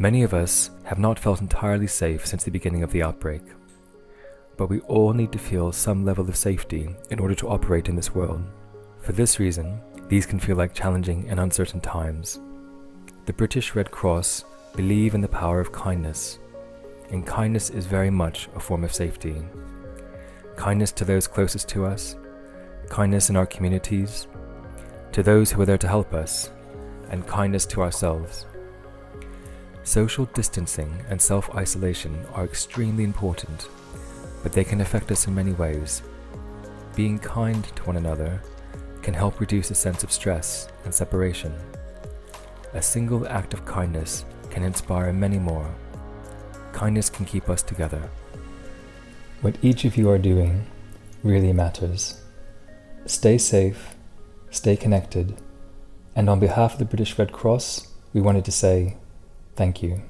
Many of us have not felt entirely safe since the beginning of the outbreak, but we all need to feel some level of safety in order to operate in this world. For this reason, these can feel like challenging and uncertain times. The British Red Cross believe in the power of kindness, and kindness is very much a form of safety. Kindness to those closest to us, kindness in our communities, to those who are there to help us, and kindness to ourselves. Social distancing and self isolation are extremely important, but they can affect us in many ways. Being kind to one another can help reduce a sense of stress and separation. A single act of kindness can inspire many more. Kindness can keep us together. What each of you are doing really matters. Stay safe, stay connected, and on behalf of the British Red Cross, we wanted to say thank you.